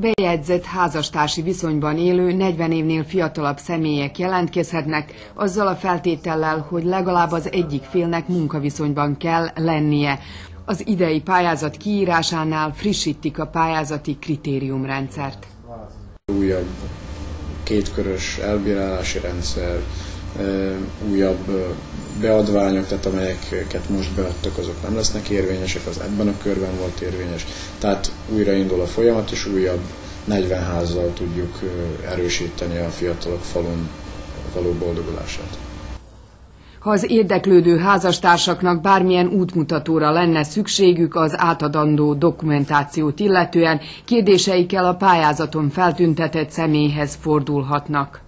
Bejegyzett házastársi viszonyban élő 40 évnél fiatalabb személyek jelentkezhetnek, azzal a feltétellel, hogy legalább az egyik félnek munkaviszonyban kell lennie. Az idei pályázat kiírásánál frissítik a pályázati kritériumrendszert. Újabb kétkörös elbírálási rendszer, újabb beadványok, tehát amelyeket most beadtak, azok nem lesznek érvényesek, az ebben a körben volt érvényes. Tehát újraindul a folyamat, és újabb 40 házzal tudjuk erősíteni a fiatalok falun való boldogulását. Ha az érdeklődő házastársaknak bármilyen útmutatóra lenne szükségük az átadandó dokumentációt illetően, kérdéseikkel a pályázaton feltüntetett személyhez fordulhatnak.